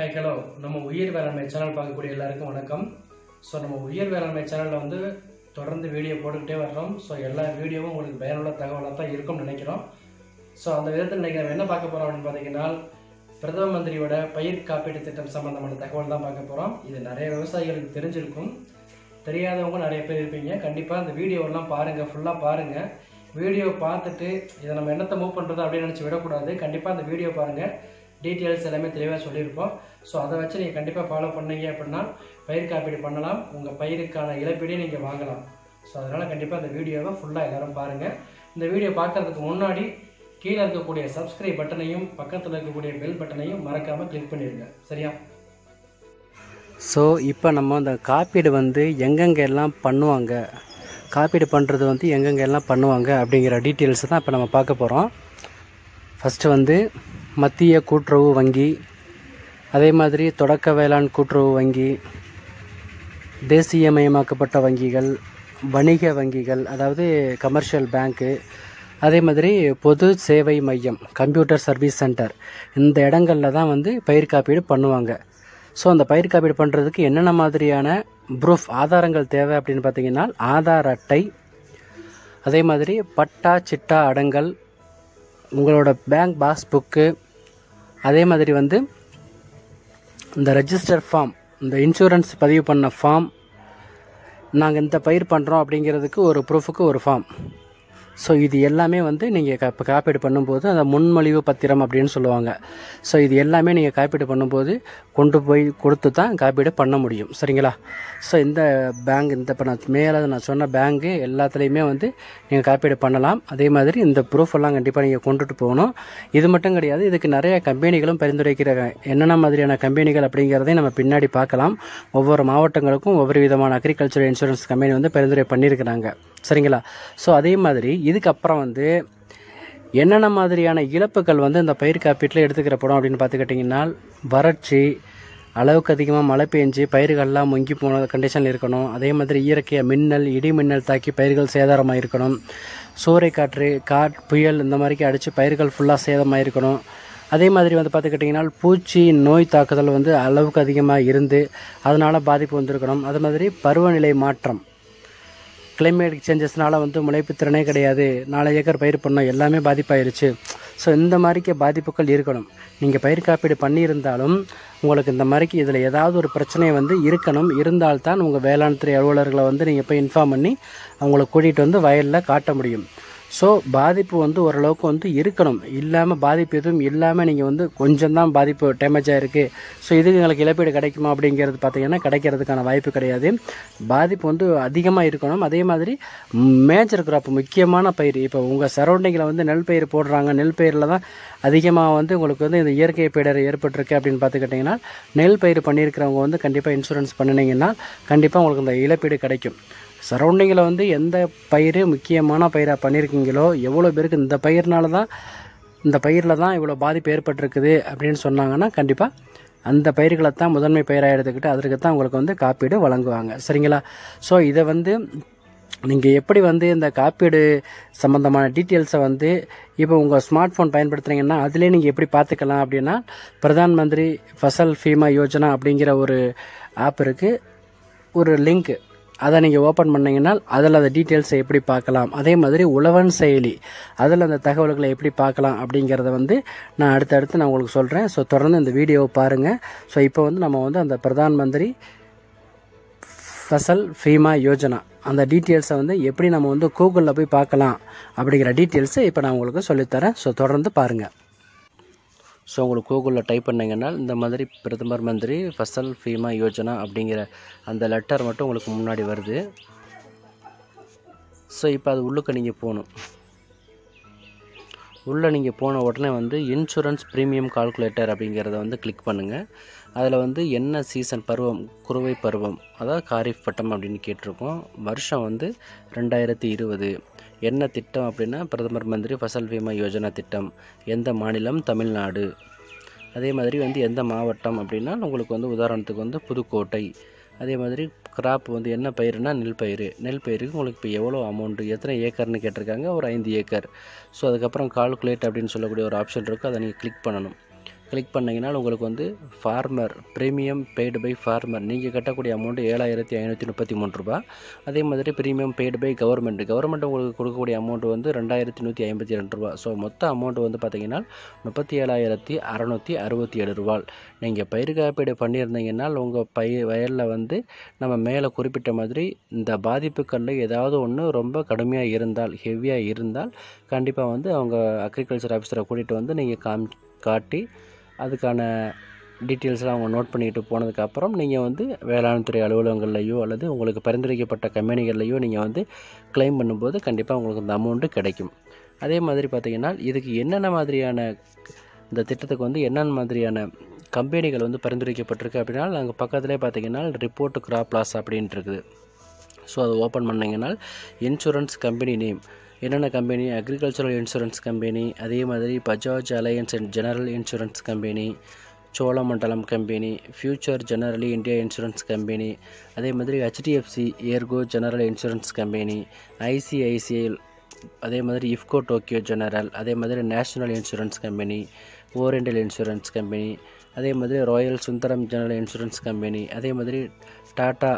Hi hello நம்ம உயிர் வேளாண்மை சேனல் பார்க்கக்கூடிய எல்லாருக்கும் வணக்கம். ஸோ நம்ம உயிர் வேளாண்மை சேனலில் வந்து தொடர்ந்து வீடியோ போட்டுக்கிட்டே வர்றோம். ஸோ எல்லா வீடியோவும் உங்களுக்கு பயனுள்ள தகவலாக தான் இருக்கும்னு நினைக்கிறோம். ஸோ அந்த விதத்தில் இன்றைக்கி நம்ம என்ன பார்க்க போகிறோம் அப்படின்னு பார்த்தீங்கன்னா பிரதம மந்திரியோட பயிர் காப்பீட்டு திட்டம் சம்மந்தமான தகவல் தான் பார்க்க போகிறோம் இது நிறைய விவசாயிகளுக்கு தெரிஞ்சிருக்கும். தெரியாதவங்க நிறைய பேர் இருப்பீங்க. கண்டிப்பாக அந்த வீடியோவெல்லாம் பாருங்கள் ஃபுல்லாக பாருங்கள் வீடியோ பார்த்துட்டு இதை நம்ம என்னத்தை மூவ் பண்ணுறது அப்படின்னு நினச்சி விடக்கூடாது. கண்டிப்பாக அந்த வீடியோ பாருங்கள் டீட்டெயில்ஸ் எல்லாமே தெளிவாக சொல்லியிருப்போம். ஸோ அதை வச்சு நீங்கள் கண்டிப்பாக ஃபாலோ பண்ணீங்க அப்படின்னா பயிர் காப்பீடு பண்ணலாம். உங்கள் பயிருக்கான இழப்பீடையும் நீங்கள் வாங்கலாம். ஸோ அதனால் கண்டிப்பாக அந்த வீடியோவை ஃபுல்லாக எல்லோரும் பாருங்கள் இந்த வீடியோ பார்க்கறதுக்கு முன்னாடி கீழே இருக்கக்கூடிய சப்ஸ்கிரைப் பட்டனையும் பக்கத்தில் இருக்கக்கூடிய பெல் பட்டனையும் மறக்காமல் கிளிக் பண்ணிடுங்க சரியா? ஸோ இப்போ நம்ம அந்த காப்பீடு வந்து எங்கெங்கே எல்லாம் பண்ணுவாங்க? காப்பீடு பண்ணுறது வந்து எங்கெங்கே எல்லாம் பண்ணுவாங்க அப்படிங்கிற டீட்டெயில்ஸ் தான் இப்போ நம்ம பார்க்க போகிறோம் ஃபஸ்ட்டு வந்து மத்திய கூட்டுறவு வங்கி அதே மாதிரி தொடக்க வேளாண் கூட்டுறவு வங்கி தேசியமயமாக்கப்பட்ட வங்கிகள் வணிக வங்கிகள் அதாவது கமர்ஷியல் பேங்க்கு அதே மாதிரி பொது சேவை மையம் கம்ப்யூட்டர் சர்வீஸ் சென்டர் இந்த இடங்களில் தான் வந்து பயிர் காப்பீடு பண்ணுவாங்க. ஸோ அந்த பயிர் காப்பீடு பண்ணுறதுக்கு என்னென்ன மாதிரியான ப்ரூஃப் ஆதாரங்கள் தேவை அப்படின்னு பார்த்தீங்கன்னா ஆதார் அட்டை அதே மாதிரி பட்டா சிட்டா அடங்கல் உங்களோட பேங்க் பாஸ்புக்கு அதே மாதிரி வந்து இந்த ரெஜிஸ்டர் ஃபார்ம் இந்த இன்சூரன்ஸ் பதிவு பண்ண ஃபார்ம் நாங்கள் இந்த பயிர் பண்ணுறோம் அப்படிங்கிறதுக்கு ஒரு ப்ரூஃபுக்கு ஒரு ஃபார்ம் ஸோ இது எல்லாமே வந்து நீங்கள் கா இப்போ காப்பீடு பண்ணும்போது அந்த முன்மொழிவு பத்திரம் அப்படின்னு சொல்லுவாங்க. ஸோ இது எல்லாமே நீங்கள் காப்பீடு பண்ணும்போது கொண்டு போய் கொடுத்து தான் காப்பீடு பண்ண முடியும். சரிங்களா? ஸோ இந்த பேங்க் இந்த இப்போ நான் மேலே நான் சொன்ன பேங்க்கு எல்லாத்துலேயுமே வந்து நீங்கள் காப்பீடு பண்ணலாம். அதே மாதிரி இந்த ப்ரூஃப் எல்லாம் கண்டிப்பாக நீங்கள் கொண்டுட்டு போகணும். இது மட்டும் கிடையாது இதுக்கு நிறைய கம்பெனிகளும் பரிந்துரைக்கிறாங்க. என்னென்ன மாதிரியான கம்பெனிகள் அப்படிங்கிறதையும் நம்ம பின்னாடி பார்க்கலாம். ஒவ்வொரு மாவட்டங்களுக்கும் ஒவ்வொரு விதமான அக்ரிகல்ச்சர் இன்சூரன்ஸ் கம்பெனி வந்து பரிந்துரை பண்ணியிருக்கிறாங்க. சரிங்களா? ஸோ அதே மாதிரி இதுக்கப்புறம் வந்து என்னென்ன மாதிரியான இழப்புகள் வந்து இந்த பயிர் காப்பீட்டில் எடுத்துக்கிறப்படும் அப்படின்னு பார்த்துக்கிட்டிங்கன்னா வறட்சி அளவுக்கு அதிகமாக மழை பெஞ்சு பயிர்கள்லாம் முங்கி போன கண்டிஷனில் இருக்கணும். அதே மாதிரி இயற்கையாக மின்னல் இடி மின்னல் தாக்கி பயிர்கள் சேதாரமாக இருக்கணும். சூறைக்காற்று காட் புயல் இந்த மாதிரிக்கு அடித்து பயிர்கள் ஃபுல்லாக சேதமாக இருக்கணும். அதே மாதிரி வந்து பார்த்துக்கிட்டிங்கன்னா பூச்சி நோய் தாக்குதல் வந்து அளவுக்கு அதிகமாக இருந்து அதனால் பாதிப்பு வந்திருக்கணும். அது மாதிரி பருவநிலை மாற்றம். கிளைமேட் சேஞ்சஸ்னால் வந்து முளைப்பு திறனே கிடையாது. நாலு ஏக்கர் பயிர் பண்ணோம் எல்லாமே பாதிப்பாயிருச்சு. ஸோ இந்த மாதிரிக்கு பாதிப்புகள் இருக்கணும். நீங்கள் பயிர் காப்பீடு பண்ணியிருந்தாலும் உங்களுக்கு இந்த மாதிரிக்கு இதில் ஏதாவது ஒரு பிரச்சனை வந்து இருக்கணும். இருந்தால்தான் உங்கள் வேளாண் துறை அலுவலர்களை வந்து நீங்கள் போய் இன்ஃபார்ம் பண்ணி அவங்களை கூட்டிகிட்டு வந்து வயலில் காட்ட முடியும். ஸோ பாதிப்பு வந்து ஓரளவுக்கு வந்து இருக்கணும். இல்லாமல் பாதிப்பு எதுவும் இல்லாமல் நீங்கள் வந்து கொஞ்சம் தான் பாதிப்பு டேமேஜ் ஆகிருக்கு ஸோ இதுக்கு எங்களுக்கு இழப்பீடு கிடைக்குமா அப்படிங்கிறது பார்த்தீங்கன்னா கிடைக்கிறதுக்கான வாய்ப்பு கிடையாது. பாதிப்பு வந்து அதிகமாக இருக்கணும். அதே மாதிரி மேஜர் கிராப் முக்கியமான பயிர் இப்போ உங்கள் சரௌண்டிங்கில் வந்து நெல் பயிர் போடுறாங்க. நெல் பயிரில் தான் அதிகமாக வந்து உங்களுக்கு வந்து இந்த இயற்கை பேடர் ஏற்பட்டிருக்கு அப்படின்னு பார்த்துக்கிட்டிங்கன்னா நெல் பயிர் பண்ணியிருக்கிறவங்க வந்து கண்டிப்பாக இன்சூரன்ஸ் பண்ணினீங்கன்னா கண்டிப்பாக உங்களுக்கு இந்த இழப்பீடு கிடைக்கும். சரௌண்டிங்கில் வந்து எந்த பயிர் முக்கியமான பயிராக பண்ணியிருக்கீங்களோ எவ்வளோ பேருக்கு இந்த பயிர்னால தான் இந்த பயிரில் தான் இவ்வளோ பாதிப்பு ஏற்பட்டிருக்குது அப்படின்னு சொன்னாங்கன்னா கண்டிப்பாக அந்த பயிர்களை தான் முதன்மை பயிராக எடுத்துக்கிட்டு அதற்கு தான் உங்களுக்கு வந்து காப்பீடு வழங்குவாங்க. சரிங்களா? ஸோ இதை வந்து நீங்கள் எப்படி வந்து இந்த காப்பீடு சம்மந்தமான டீட்டெயில்ஸை வந்து இப்போ உங்கள் ஸ்மார்ட் ஃபோன் பயன்படுத்துகிறீங்கன்னா அதிலே நீங்கள் எப்படி பார்த்துக்கலாம் அப்படின்னா பிரதான் மந்திரி ஃபசல் ஃபீமா யோஜனா அப்படிங்கிற ஒரு ஆப் இருக்குது ஒரு லிங்க் அதை நீங்கள் ஓப்பன் பண்ணிங்கன்னா அதில் அந்த டீட்டெயில்ஸை எப்படி பார்க்கலாம்? அதே மாதிரி உழவன் செயலி அதில் அந்த தகவல்களை எப்படி பார்க்கலாம் அப்படிங்கிறத வந்து நான் அடுத்தடுத்து நான் உங்களுக்கு சொல்கிறேன் ஸோ தொடர்ந்து இந்த வீடியோவை பாருங்கள் ஸோ இப்போ வந்து நம்ம வந்து அந்த பிரதான் மந்திரி ஃபசல் ஃபீமா யோஜனா அந்த டீட்டெயில்ஸை வந்து எப்படி நம்ம வந்து கூகுளில் போய் பார்க்கலாம் அப்படிங்கிற டீட்டெயில்ஸை இப்போ நான் உங்களுக்கு சொல்லித்தரேன். ஸோ தொடர்ந்து பாருங்கள் ஸோ உங்களுக்கு கூகுளில் டைப் பண்ணிங்கன்னா இந்த மாதிரி பிரதமர் மந்திரி ஃபசல் ஃபீமா யோஜனா அப்படிங்கிற அந்த லெட்டர் மட்டும் உங்களுக்கு முன்னாடி வருது. ஸோ இப்போ அது உள்ளுக்கு நீங்கள் போகணும். உள்ளே நீங்கள் போன உடனே வந்து இன்சூரன்ஸ் ப்ரீமியம் கால்குலேட்டர் அப்படிங்கிறத வந்து கிளிக் பண்ணுங்கள் அதில் வந்து என்ன சீசன் பருவம் குறுவை பருவம் அதாவது காரிஃப் பட்டம் அப்படின்னு கேட்டிருக்கோம். வருஷம் வந்து ரெண்டாயிரத்தி இருபது. என்ன திட்டம் அப்படின்னா பிரதமர் மந்திரி ஃபசல் பீமா யோஜனா திட்டம் எந்த மாநிலம்? தமிழ்நாடு. அதே மாதிரி வந்து எந்த மாவட்டம் அப்படின்னா உங்களுக்கு வந்து உதாரணத்துக்கு வந்து புதுக்கோட்டை. அதே மாதிரி கிராப் வந்து என்ன பயிர்னா நெல் பயிர் நெல் பயிருக்கு உங்களுக்கு இப்போ எவ்வளோ அமௌண்ட்டு எத்தனை ஏக்கர்னு கேட்டிருக்காங்க ஒரு ஐந்து ஏக்கர் ஸோ அதுக்கப்புறம் கால்குலேட் அப்படின்னு சொல்லக்கூடிய ஒரு ஆப்ஷன் இருக்கும் அதை நீங்கள் கிளிக் பண்ணணும். கிளிக் பண்ணிங்கன்னா உங்களுக்கு வந்து farmer premium paid by farmer நீங்கள் கட்டக்கூடிய அமௌண்ட் ஏழாயிரத்தி ஐநூற்றி முப்பத்தி மூணு ரூபா. அதே மாதிரி premium paid by government government உங்களுக்கு கொடுக்கக்கூடிய அமௌண்ட் வந்து ரெண்டாயிரத்தி நூற்றி ஐம்பத்தி ரெண்டு ரூபா. ஸோ மொத்த அமௌண்ட் வந்து பார்த்தீங்கன்னா முப்பத்தி ஏழாயிரத்தி அறநூற்றி அறுபத்தி ஏழு ரூபாய். நீங்கள் பயிர் காப்பீடு பண்ணியிருந்தீங்கன்னா உங்கள் பயிர் வயலில் வந்து நம்ம மேலே குறிப்பிட்ட மாதிரி இந்த பாதிப்புகளில் ஏதாவது ஒன்று ரொம்ப கடுமையாக இருந்தால் ஹெவியாக இருந்தால் கண்டிப்பாக வந்து அவங்க அக்ரிகல்ச்சர் ஆஃபீஸரை கூட்டிகிட்டு வந்து நீங்கள் காம் காட்டி அதுக்கான டீட்டெயில்ஸ்லாம் அவங்க நோட் பண்ணிக்கிட்டு போனதுக்கப்புறம் நீங்கள் வந்து வேளாண் துறை அலுவலகங்கள்லையோ அல்லது உங்களுக்கு பரிந்துரைக்கப்பட்ட கம்பெனிகள்லையோ நீங்கள் வந்து க்ளைம் பண்ணும்போது கண்டிப்பாக உங்களுக்கு இந்த அமௌண்ட்டு கிடைக்கும். அதே மாதிரி பார்த்திங்கன்னா இதுக்கு என்னென்ன மாதிரியான இந்த திட்டத்துக்கு வந்து என்னென்ன மாதிரியான கம்பெனிகள் வந்து பரிந்துரைக்கப்பட்டிருக்கு அப்படின்னா அங்கே பக்கத்துலேயே பார்த்தீங்கன்னா ரிப்போர்ட் கிராப் லாஸ் அப்படின்ட்டு இருக்குது. ஸோ அதை ஓப்பன் பண்ணிங்கன்னா இன்சூரன்ஸ் கம்பெனி நேம் என்னென்ன கம்பெனி அக்ரிகல்ச்சரல் இன்சூரன்ஸ் கம்பெனி அதே மாதிரி Bajaj Allianz and general insurance company Cholamandalam company Future Generali India insurance company அதே மாதிரி HDFC Ergo general insurance company ICICI அதே மாதிரி இஃப்கோ டோக்கியோ ஜெனரல் அதே மாதிரி National insurance company Oriental insurance company அதே மாதிரி Royal Sundaram general insurance company அதே மாதிரி டாட்டா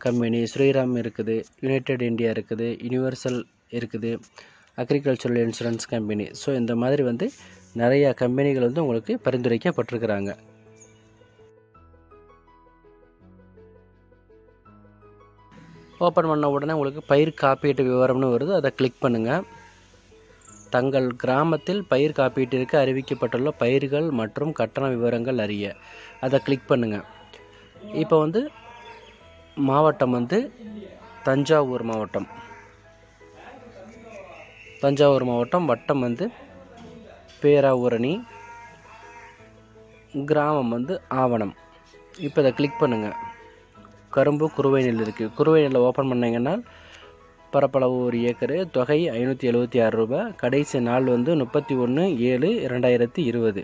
கம்பெனி ஸ்ரீராம் இருக்குது யுனைடெட் இந்தியா இருக்குது யுனிவர்சல் இருக்குது. அக்ரிகல்ச்சரல் இன்சூரன்ஸ் கம்பெனி ஸோ இந்த மாதிரி வந்து நிறைய கம்பெனிகள் வந்து உங்களுக்கு பரிந்துரைக்கப்பட்டிருக்கிறாங்க. ஓப்பன் பண்ண உடனே உங்களுக்கு பயிர் காப்பீட்டு விவரம்னு வருது. அதை கிளிக் பண்ணுங்கள் தங்கள் கிராமத்தில் பயிர் காப்பீட்டிற்கு அறிவிக்கப்பட்டுள்ள பயிர்கள் மற்றும் கட்டண விவரங்கள் அறிய. அதை கிளிக் பண்ணுங்கள் இப்போ வந்து மாவட்டம் வந்து தஞ்சாவூர் மாவட்டம். தஞ்சாவூர் மாவட்டம் வட்டம் வந்து பேராவூரணி கிராமம் வந்து ஆவணம். இப்போ இதை கிளிக் பண்ணுங்கள் கரும்பு குறுவை நெல் இருக்குது குறுவை நெல்லை ஓப்பன் பண்ணிங்கன்னா பரப்பளவு ஒரு ஏக்கரு தொகை ஐநூற்றி எழுபத்தி ஆறு ரூபாய் கடைசி நாள் வந்து முப்பத்தி ஒன்று ஏழு ரெண்டாயிரத்தி இருபது.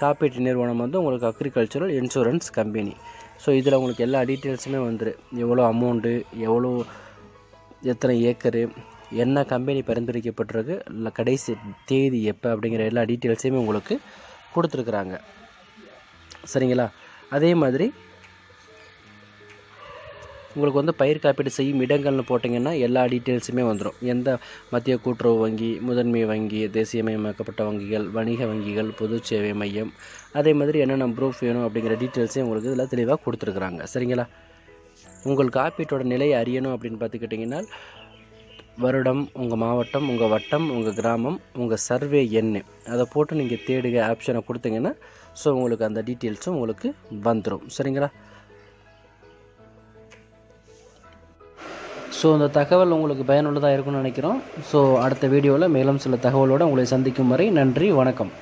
காப்பீட்டு நிறுவனம் வந்து உங்களுக்கு அக்ரிகல்ச்சரல் இன்சூரன்ஸ் கம்பெனி ஸோ இதில் உங்களுக்கு எல்லா டீட்டெயில்ஸுமே வந்துடும் எவ்வளோ அமௌண்ட்டு எவ்வளோ எத்தனை ஏக்கரு என்ன கம்பெனி பரிந்துரைக்கப்பட்டிருக்கு இல்லை கடைசி தேதி எப்போ அப்படிங்கிற எல்லா டீட்டெயில்ஸையுமே உங்களுக்கு கொடுத்துருக்குறாங்க. சரிங்களா? அதே மாதிரி உங்களுக்கு வந்து பயிர் காப்பீடு செய்யும் இடங்கள்னு போட்டிங்கன்னா எல்லா டீட்டெயில்ஸுமே வந்துடும் எந்த மத்திய கூட்டுறவு வங்கி முதன்மை வங்கி தேசியமயமாக்கப்பட்ட வங்கிகள் வணிக வங்கிகள் பொது சேவை மையம் அதே மாதிரி என்னென்ன ப்ரூஃப் வேணும் அப்படிங்கிற டீட்டெயில்ஸையும் உங்களுக்கு இதில் தெளிவாக கொடுத்துருக்குறாங்க. சரிங்களா? உங்கள் காப்பீட்டோட நிலையை அறியணும் அப்படின்னு பார்த்துக்கிட்டிங்கன்னா வருடம் உங்கள் மாவட்டம் உங்கள் வட்டம் உங்கள் கிராமம் உங்கள் சர்வே எண் அதை போட்டு நீங்கள் தேடுக ஆப்ஷனை கொடுத்தீங்கன்னா ஸோ உங்களுக்கு அந்த டீட்டெயில்ஸும் உங்களுக்கு வந்துடும் சரிங்களா? ஸோ அந்த தகவல் உங்களுக்கு பயனுள்ளதாக இருக்கும்னு நினைக்கிறோம். ஸோ அடுத்த வீடியோவில் மேலும் சில தகவலோடு உங்களை சந்திக்கும் வரை நன்றி வணக்கம்.